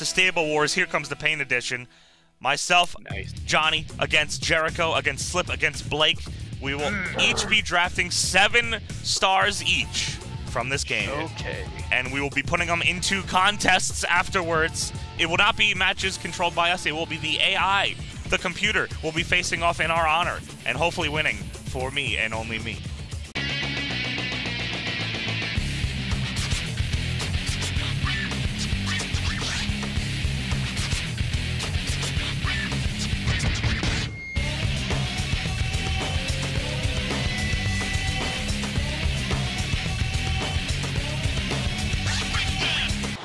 to Stable Wars. Here comes the Pain Edition. Myself, Nice. Jawnny against Jericho, against Slip, against Blake. We will mm. each be drafting seven stars each from this game. Okay. And we will be putting them into contests afterwards. It will not be matches controlled by us, it will be the AI. The computer will be facing off in our honor and hopefully winning for me and only me.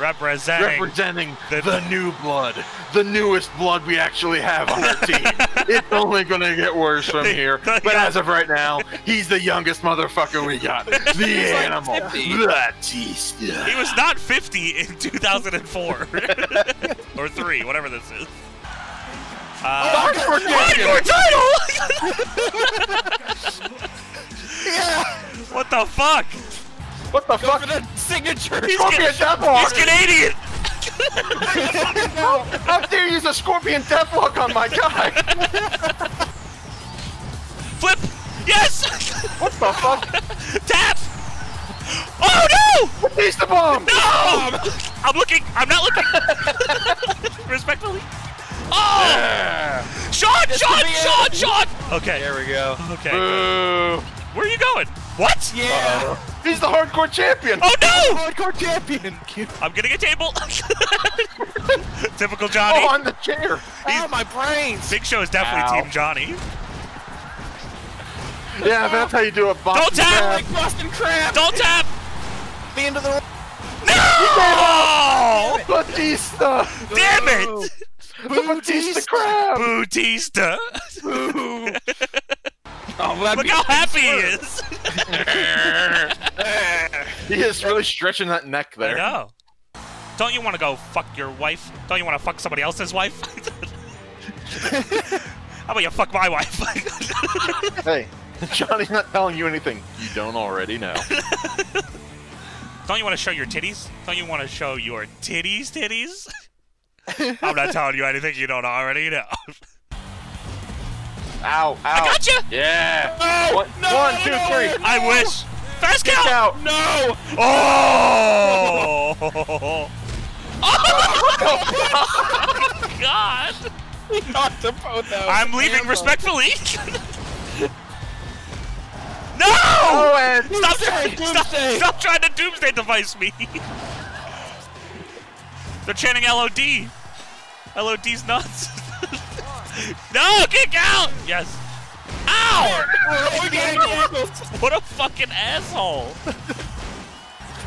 Representing. representing the- the, new blood, the newest blood we actually have on our team. it's only gonna get worse from here. But as of right now, he's the youngest motherfucker we got. The animal, Batista. He was not 50 in 2004 or three, whatever this is. Uh, hardcore title! yeah. What the fuck? What the Go fuck? for the signature. He's, Scorpion Can- Deathlock. he's Canadian. How dare you use a Scorpion Deathlock on my guy? Flip. Yes. What the fuck? Tap. Oh no! He's the bomb. No! I'm looking. I'm not looking. Respectfully. Oh! Yeah. Shot! This Shot! could be. Shot! Shot! Okay. There we go. Okay. Boo. Where are you going? What? Yeah. He's the hardcore champion. Oh no! Hardcore champion. I'm getting a table. Typical Jawnny. Oh, on the chair. Oh, my brains. Big Show is definitely Ow. Team Jawnny. Yeah, that's how you do it. Boston Don't tap! Crab. Like Boston Crab. Don't tap! the end of the. No! Batista. Damn it! The Batista crab. Bautista. Oh, well, Look how happy he is. He is really stretching that neck I there. know. Don't you want to go fuck your wife? Don't you want to fuck somebody else's wife? How about you fuck my wife? Hey, Jawnny's not telling you anything you don't already know. Don't you want to show your titties? Don't you want to show your titties, titties? I'm not telling you anything you don't already know. Ow, ow. I got you. Yeah. No, One, no, one, two, no, I wish. Fast Kick count. out. No. Oh! oh! God! He knocked them both out. I'm leaving Damn. respectfully. no! Oh, and Stop, Doomsday, stop, Doomsday. stop trying to doomsday device me. They're chanting LOD. LOD's nuts. No, kick out! Yes. Ow! Oh. What a fucking asshole.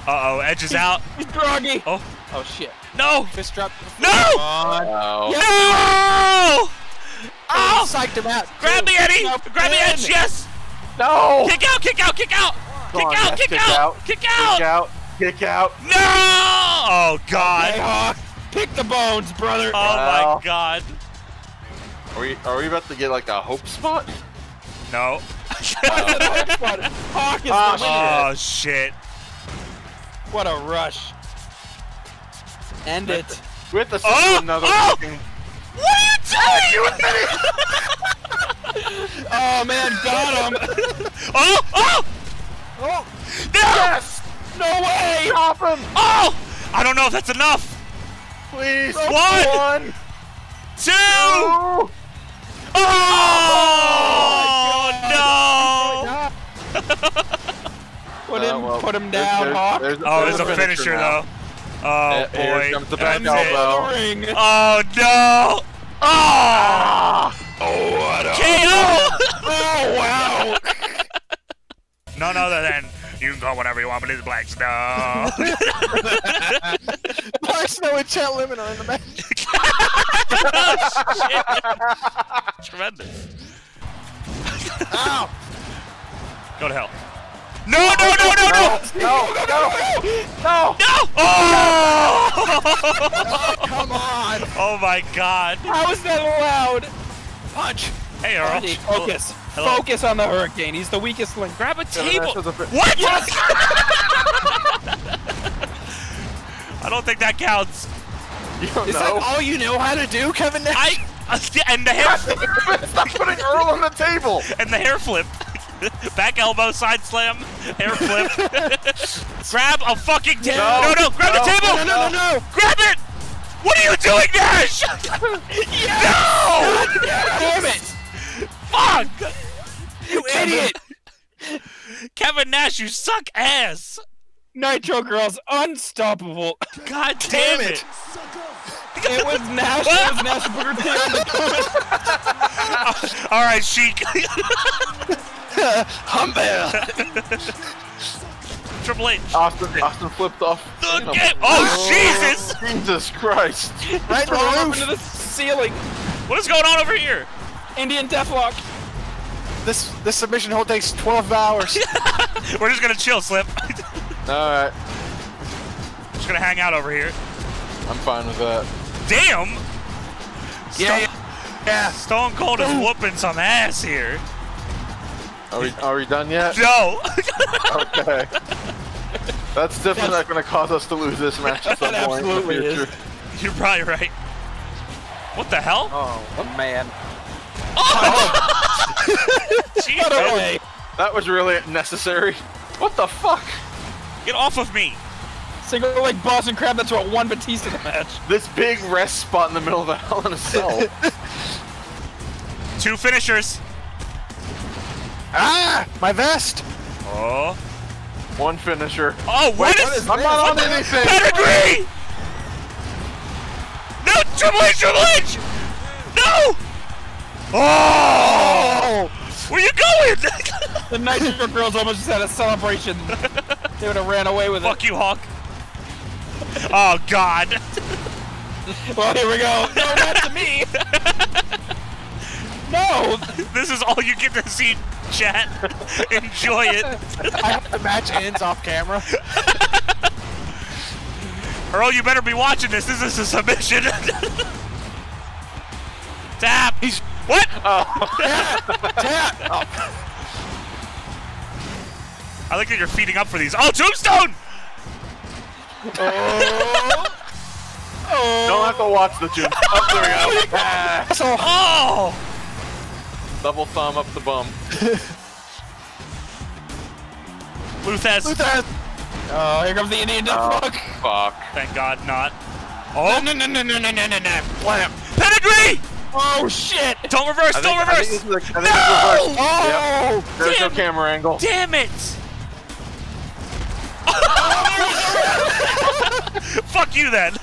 Uh-oh, Edge is out. He's groggy. Oh, Oh shit. no! Fist drop. No! Oh. oh. No! Oh, Oh! psyched him out. Grab too. me, Eddie! No, Grab me, in. Edge, yes! No. Kick out, kick out, kick out! Kick on, out, yes, kick kick out! out. Kick Kick out! out. Kick out. No! Oh, Hey, God. Hawk. Pick the bones, brother. Oh, my God. Are we are we about to get like a hope spot? No. Hawk is the winner. Oh, shit. What a rush. End it. We have to Oh, another oh! fucking What are you doing? Oh man, got him. Oh, oh! oh, No! Yes! no way. Stop him! Oh! I don't know if that's enough. Please! One! One! Two! Two! Oh, no! Put Uh, him, well, put him there's- down, there's- Hawk. there's- Oh, there's there's a finisher, now. though. Oh, Yeah, boy. comes the back That's it. elbow. Ring. Oh, no! Oh! Ah! Oh, what a. KO! Oh, wow. None other than you can call whatever you want, but it's Black Snow. Black Snow and Chet Lemon are in the match. Tremendous. Ow. Go to hell. No, no, no, no, no! No! No! No! No! Oh! Come on. oh my god. How is that allowed? Punch. Hey, Earl. Andy, focus. Hello. Focus on the hurricane. He's the weakest link. Grab a table. That's a bit- What? I don't think that counts. You don't Is know. that all you know how to do, Kevin Nash? I yeah, and the hair flip. Stop putting Earl on the table. and the hair flip. Back elbow, side slam, hair flip. grab a fucking table. No, No, no, grab the table. no, no, no, no! Grab it. What are you doing, Nash? No! Damn it! Fuck! You idiot! Kevin Nash, you suck ass. Nitro Girls, unstoppable. God damn, Damn it. it. It was Nash. It was Nash Booker T on the comment. All right, Sheik. Humble. Triple H. Austin, Austin flipped off. The game. Oh, oh, Jesus! Jesus Christ. Right Throw throw him him into the ceiling. What is going on over here? Indian Deathlock. This this submission hold takes 12 hours. We're just gonna chill, Slip. Alright, just gonna hang out over here. I'm fine with that. Damn! yeah, Stone, yeah. Stone Cold is whooping some ass here. Are we, are we done yet? No! Okay. That's definitely not going to cause us to lose this match at some That point in the absolutely is. You're probably right. What the hell? Oh, oh man. Jeez, Cut man. That was really necessary. What the fuck? Get off of me! Single leg Boston Crab. That's what won Batista the match. This big rest spot in the middle of the Hell in a Cell. Two finishers. Ah, my vest. Oh. One finisher. Oh, what Wait, is, what is I'm not on anything. Pedigree! No, Triple H, Triple H! No! Oh! Where you going? The Nitro Girls almost just had a celebration. They would have ran away with it. Fuck you, Hawk. Oh, God. Well, here we go. No, not to me. No. This is all you get to see, chat. Enjoy it. I hope the match ends off camera. Earl, you better be watching this. This is a submission. Tap. He's What? Oh, tap. Oh, I like that you're feeding up for these. Oh, Tombstone! Oh. Don't have to watch the gym. Oh, there we go. So Oh! double thumb up the bum. Luthez. Luther. Oh, here comes the Indian Deathlock. Oh, fuck. Thank God not. Oh, No, no, no, no, no, no, no, no. Blam. pedigree! Oh shit. Don't reverse, I don't think, I reverse! think this is a, I think No! it's reversed. Oh, There's no Damn. camera angle. Damn it! Fuck you then.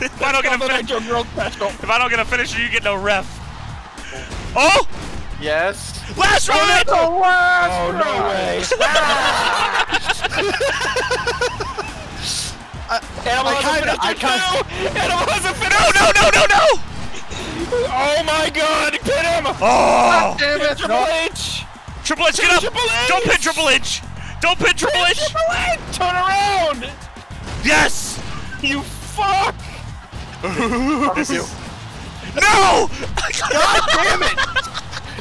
If I don't get a the fin- Nitro Girls special. if I don't get a finisher, you get no ref. Oh! Yes. Last oh, round! The last Oh, no round. way. Animal I has a kinda- I finisher kinda- too. Animal has a No, finisher. no, no, no, no! Oh my god, pin him. Oh! Damn it. Triple H. Triple H, get up! Triple H! Don't pin Triple H! Don't pin Triple H! Triple H. Turn around. Yes! You fuck. You. No! God damn it!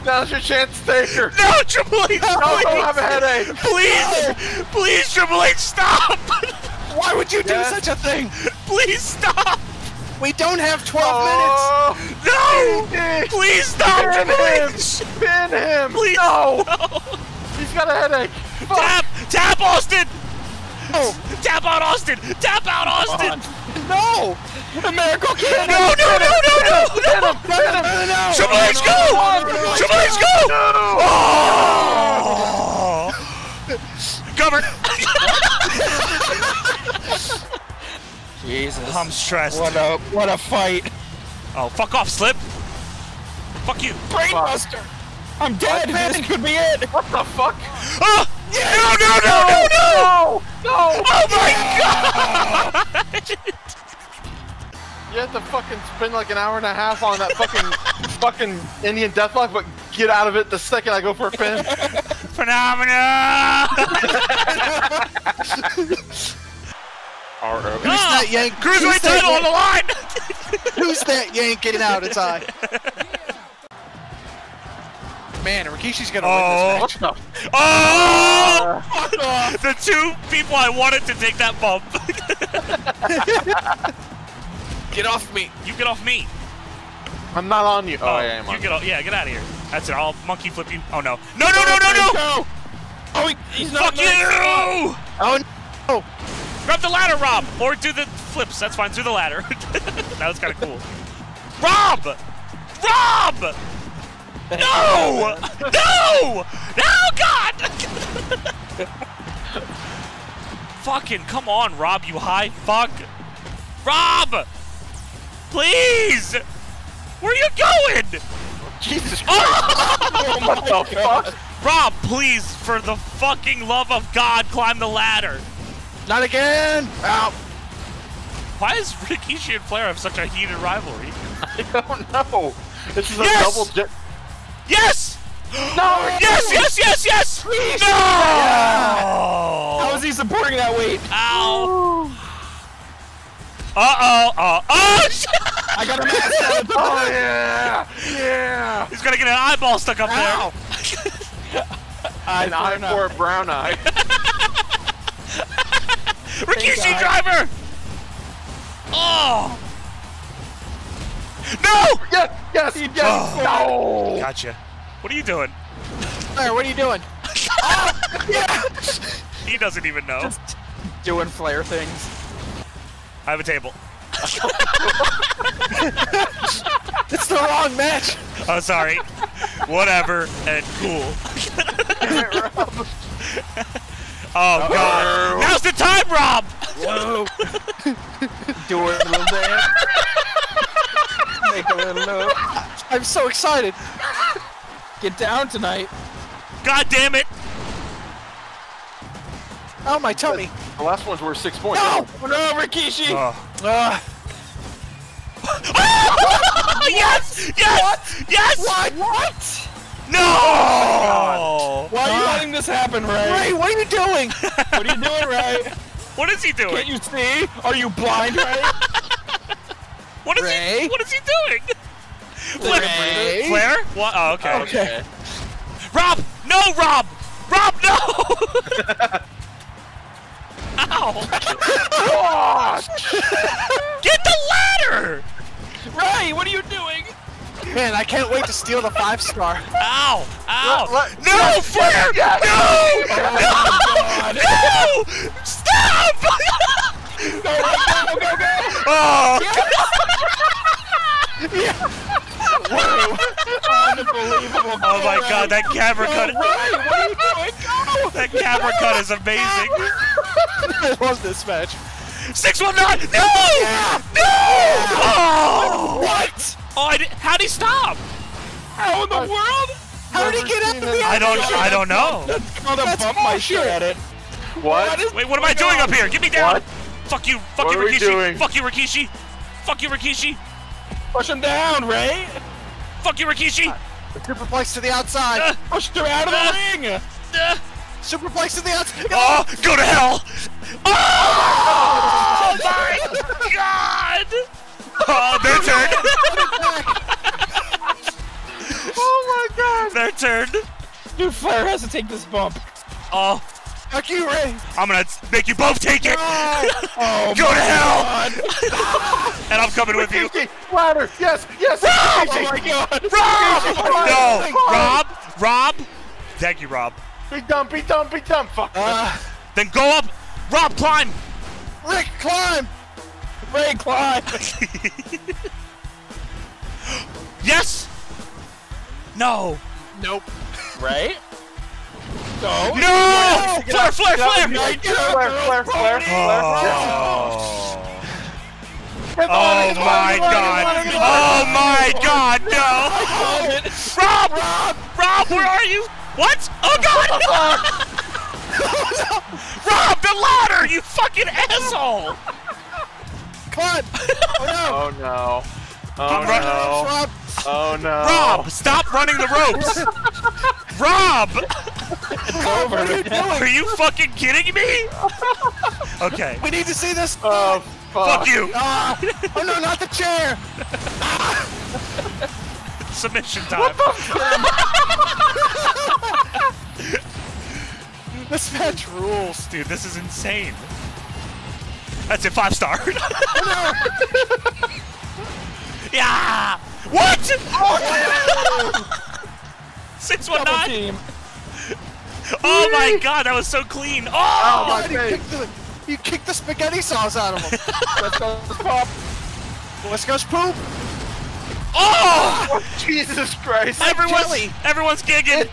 Now's your chance, Taker. No, Triple H! No, please! don't have a headache. Please! Please, Triple H, stop! why would you do Yes. such a thing? Please stop! We don't have 12 Oh, No! Please stop, Pin Triple him. H! Pin him. Please! No. no. He's got a headache. Fuck. Tap! Tap Austin! Oh, Tap out Austin! Tap out Austin! no. The miracle kid. No, no, no, no, no! Pin him. Pin him. No. Triple H, go! Triple H, go! Oh! Covered! Jesus. I'm stressed. What a what a fight. Oh, fuck off, Slip! Fuck you! Brainbuster. I'm dead. This could be it. What the fuck? Oh! No, no, no, no, no! No. No. Oh my god! You have to fucking spend like an hour and a half on that fucking fucking Indian Deathlock, but get out of it the second I go for a pin. Phenomena! R.O. Who's that yank? Cruiserweight who's that title on yank- the line! Who's that yank getting out inside? Man, Rikishi's gonna Oh. win this oh. What match. the? Oh! Uh. the two people I wanted to take that bump. Get off me. You get off me. I'm not on you. Oh, Oh, yeah, I'm you on get off. Yeah, get out of here. That's it. I'll monkey flip you. Oh no. No no no no no! No. Oh, he, he's not. Fuck you! Oh no. Grab the ladder, Rob, or do the flips. That's fine. Do the ladder. that was kind of cool. Rob! Rob! No! No! No, God! Fucking come on, Rob, you high fuck. Rob! Please! Where are you going? Jesus oh! Christ. what the fuck? Rob, please, for the fucking love of God, climb the ladder. Not again. Ow. Why is Rikishi and Flair have such a heated rivalry? I don't know. This is a Yes! double jet. Yes! No! Yes, yes, yes, yes! No! How is he supporting that weight? Ow! Uh-oh, uh oh! shit! I got a mask on. Oh, yeah! Yeah! He's gonna get an eyeball stuck up Ow. there. An eye for a brown eye. Rikishi eye. driver! Oh! No! Yes! Yes! Yes! No! Gotcha. What are you doing? Flair, what are you doing? He doesn't even know. Doing Flair things. I have a table. It's the wrong match. Oh, sorry. Whatever. And cool. Oh, God. Now's the time, Rob! Whoa. Do it a little dance. Make a little note. I'm so excited. Get down tonight. God damn it! Oh, my tummy. The last one's worth six points. No! No, Rikishi! Oh. Uh, yes! Yes! Yes! what? What? No! Why are you letting this happen, Ray? Ray, what are you doing? what are you doing, Ray? What is he doing? Can't you see? Are you blind, Ray? What is Ray? he? What is he doing? Flair? Ray? Flair? What? Oh, okay. Okay. Rob! No, Rob! Rob, no! Ow! Get the ladder! Ray, what are you doing? Man, I can't wait to steal the five star. Ow! Ow! Let- let- no, yes, Flair! yes, No! Oh no! Stop! Go, go, go, go, go! oh! Unbelievable. Oh my god, that camera Go, cut Ray, what are you doing? Go! that camera cut is amazing. I love this match. 619! No! No! Oh! What? Oh, I did, how'd he stop? How in the world? How did he get out of the I don't I don't know. That's called a bump my shit at it. What? Wait, what am I doing up here? Get me down! What? Fuck you, fuck What you, are we Rikishi! doing? Fuck you, Rikishi! Fuck you, Rikishi! Push him down, Ray. Fuck you, Rikishi! Superplex to the outside. Uh, Push him out of uh, the ring. Uh, Superplex to the outside. oh, go to hell! Oh my god! Oh, their turn! Oh my god! their turn! Dude, Flair has to take this bump. Oh, Fuck you, Ray. I'm gonna make you both take it! Oh, Go to hell! And I'm coming with you. Rikishi, Ladder! Yes! Yes! Oh my God. Rob! No! Rob! Rob! Thank you, Rob. Be dumb, be dumb, be dumb! Fuck! Uh, Then go up! Rob, climb! Rick, climb. Ray, climb. Yes! No! Nope. Ray? No. No! Flair, Flair, Flair! Right, Flair, Flair, Flair, Flair. Oh. Oh ladder, get the my god! get the ladder, Oh my god, no! I called it. Rob! Rob! Rob, where are you? What? Oh god! Rob, the ladder, you fucking asshole! Climb. Oh, oh no. Oh no. Oh I'm no. Oh no. Rob, stop running the ropes! Rob! What are you doing? Are you fucking kidding me? Okay. We need to see this. Oh fuck. Fuck you! Ah. Oh no, not the chair. Submission time. This match rules. Dude, this is insane. That's it, five star. Yeah! What? Six one Double nine. Team. Oh my god, that was so clean. Oh Oh! my God, you, kicked the, you kicked the spaghetti sauce out of him. West Coast pop. West Coast poop. Oh! Jesus Christ! Everyone's, jelly. everyone's gigging.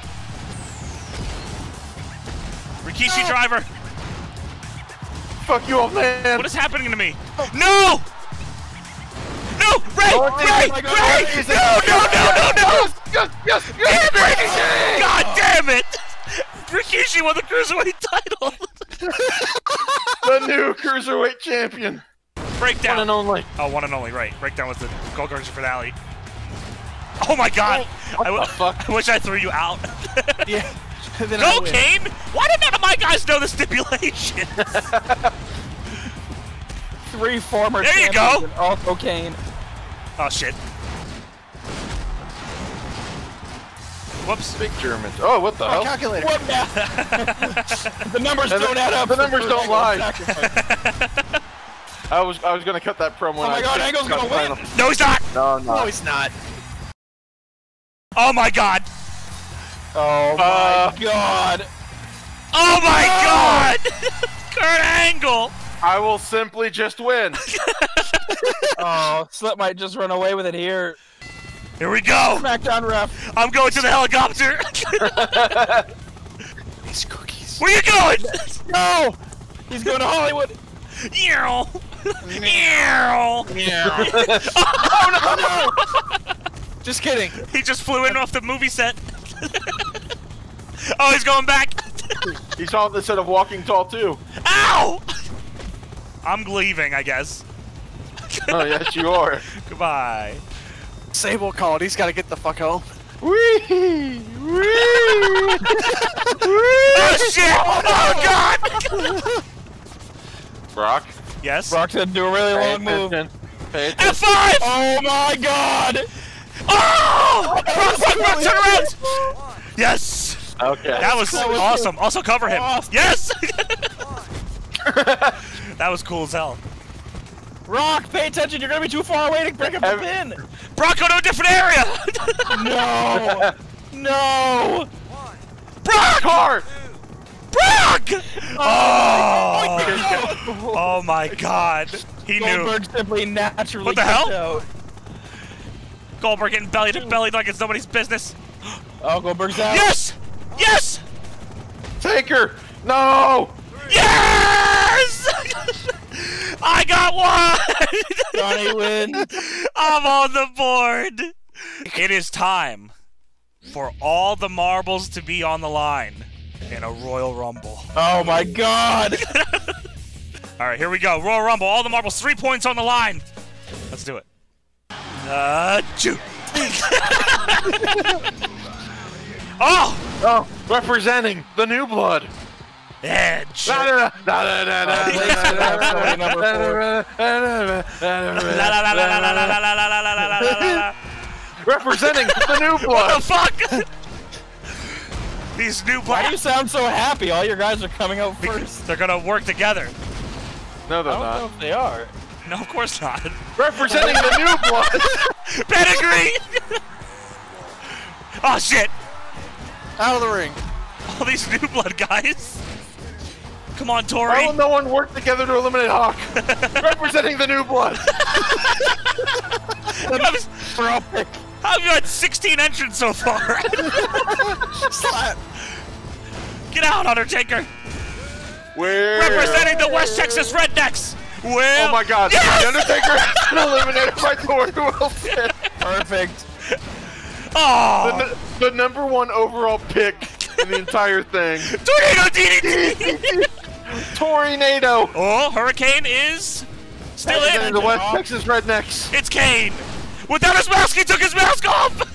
Rikishi driver. Fuck you, old man. What is happening to me? No! No! Ray! Oh, Ray! my Ray! Yes, No! No! No! No! No! Yes, yes, yes, yes. God damn it! Rikishi won the cruiserweight title. The new cruiserweight champion. Breakdown. One and only. Oh, one and only, right. Breakdown was the Gold Garden finale. Oh my god! Oh, what I, w- the fuck? I wish I threw you out. Yeah. Then Go, Kane! Why did none of my guys know the stipulation? Three former There you go. and Also Kane. oh shit. Whoops. Big Germans. Oh, what the My hell? calculator. What math? the numbers And don't add up. the numbers don't lie. I was I was gonna cut that promo. Oh my God, Angle's gonna win. No, he's not! No, No, no. he's not. Oh my god! Oh my Uh, god. Oh my No! god! Kurt Angle! I will simply just win. Oh, Slip might just run away with it here. Here we go! SmackDown ref. I'm going to the helicopter! These cookies. Where you going? No! He's going to Hollywood. Earl! Earl! oh no! Just kidding. He just flew in off the movie set. oh, he's going back. He saw the set of walking tall too. Ow! I'm leaving, I guess. Oh yes, you are. Goodbye. Sable called. He's got to get the fuck home. Wee wee. Oh shit! Oh god! Brock. Yes. Brock's gonna do a really Pay long move. attention. Pay attention. F5! Oh my god! Oh! Brock, Brock, Brock, turn around! Yes! Okay. That was That awesome. Also cover him. Awesome. Yes! that was cool as hell. Rock, pay attention. You're gonna be too far away to break up the Ev- pin. Brock, go to a different area! No! No! Brock! Car. Brock! Oh! Oh! Oh my god. He knew. Goldberg simply naturally What the hell? kicked out. Goldberg getting belly to belly like it's nobody's business. Oh, Goldberg's out. Yes! Yes! Take her! No. Yes! I got one! Jawnny wins. I'm on the board. It is time for all the marbles to be on the line in a Royal Rumble. Oh my god! All right, here we go. Royal Rumble. All the marbles, three points on the line. Let's do it. Uh, oh, Oh, representing the new blood. Edge. Representing the new blood. What the fuck? These new blood. Why do you sound so happy? All your guys are coming out first. They're gonna work together. No, they're not. They are. No, of course not. Representing the new blood. Pedigree. oh shit. Out of the ring all these new blood guys. Come on, Why Torrie. will no one work together to eliminate Hawk? Representing the new blood. I've, We're all picked. I've had 16 entrants so far. Slap. Get out, Undertaker. Where? Representing the West Texas Rednecks. Well, Oh my God! Yes! The Undertaker has been eliminated by Torrie Wilson. Perfect. Oh, The, the number one overall pick in the entire thing. tornado DDT. Tori Nato. oh, Hurricane is still Representing in. the West Texas Rednecks. It's Kane. Without his mask, he took his mask off.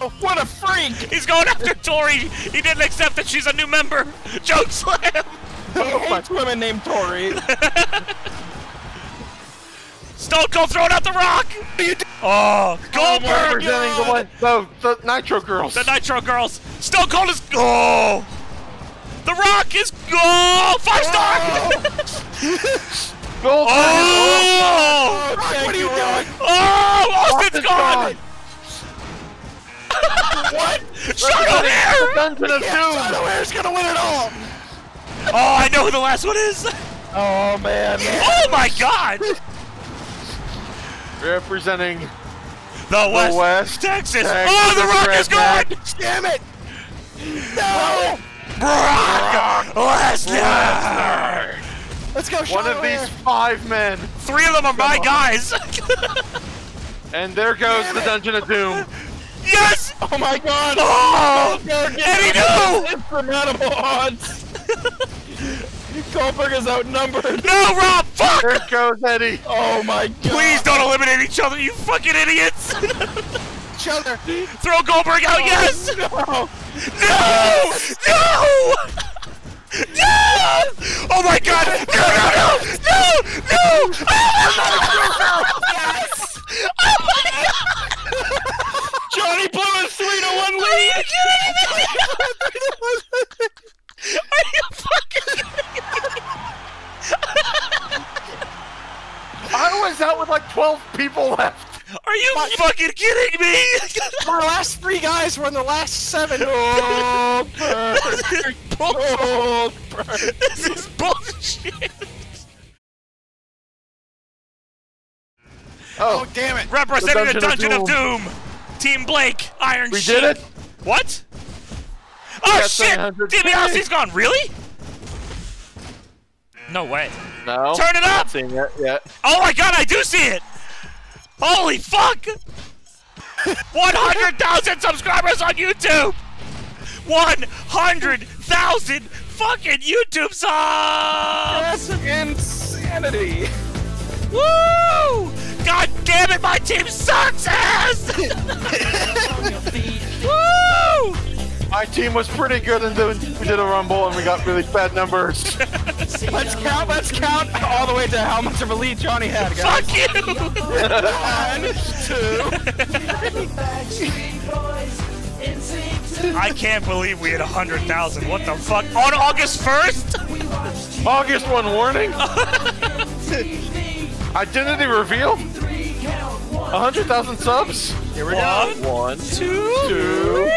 Oh, what a freak! He's going after Torrie. He didn't accept that she's a new member. Joke slam. Oh, he hates women named Tori. Stone Cold throwing out the rock. Oh, Goldberg. Representing the, one- the, the Nitro Girls. The Nitro Girls. Stone Cold is oh. The Rock is oh five star. Gold. Oh! what are you doing? Oh! Austin's Austin's gone! gone. what? Shadow Hair! Dungeon of Shadow Doom. Hair's gonna win it all! Oh, I know who the last one is! Oh man. Oh my god! Representing The West, West Texas. Texas Oh, the Rock is gone! Damn it! No! Brock Lesnar! Let's go, one of these five men. Three of them are my guys! And there goes the Dungeon of Doom. yes! Oh my god. Oh! Goldberg Eddie, no! Insurmountable odds. Goldberg is outnumbered. No, Rob! Fuck! There goes Eddie. Oh my god. Please don't eliminate each other, you fucking idiots! Each other. Throw Goldberg out, oh, yes! No. No! No! No! Oh my god! No, no, no! No! No! Oh yes! Oh my god! Jawnny blew a three to one Are you lead. kidding me? Are you fucking kidding me? I was out with like 12 people left. Are you fucking kidding me? Our last three guys were in the last seven. Oh, Goldberg. Oh, this is bullshit. Goldberg. This is bullshit. Oh, damn it. Representing the The Dungeon, Dungeon of, of Doom. Team Blake, Iron we Sheik. did it. What? Oh got shit! 700 DiBiase's gone. Really? No way. No. Turn it up! Not seeing it yet. Oh my god, I do see it! Holy fuck! 100,000 subscribers on YouTube! 100,000 fucking YouTube subs! That's insanity. Woo! God damn it, my team sucks ass! Woo! My team was pretty good and then we did a rumble and we got really bad numbers. Let's count. Let's count all the way to how much of a lead Jawnny had, guys. Fuck you! One, two. I can't believe we had 100,000. What the fuck? On August 1st? August one warning. Identity reveal. 100,000 subs. Here we One, go. One, two, two.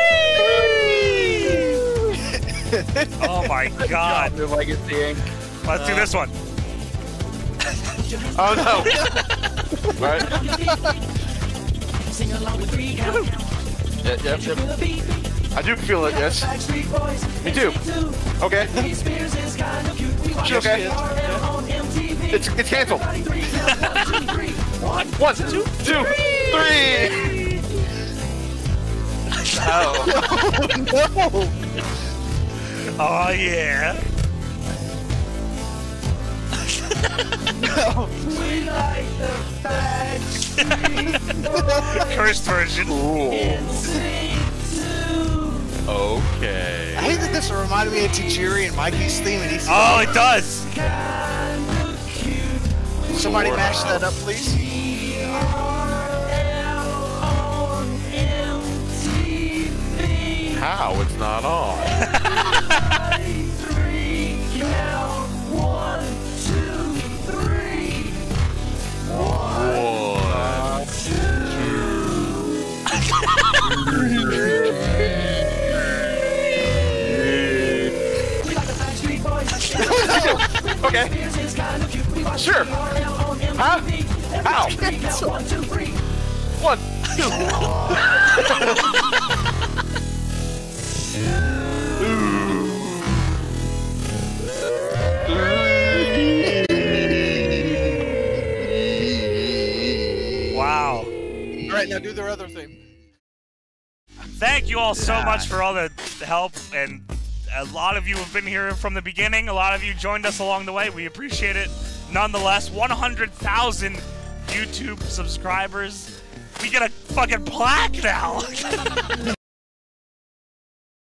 Oh my god. Your legacy Inc. Let's do uh, this one. Oh no. right. Yep, yep, yep. I do feel it, yes. Me too. Okay. Okay. It's it's canceled. One, two, two, three. Oh. Oh yeah. Cursed version. Okay. I hate that this reminded me of Tajiri and Mikey's theme, and he's Oh, it does. somebody mash that up, please. How it's not on? Sure. Huh? How? One, two. Wow. All right, now do their other theme. Thank you all so much for all the help and a lot of you have been here from the beginning. A lot of you joined us along the way. We appreciate it. Nonetheless, 100,000 YouTube subscribers. We get a fucking plaque now.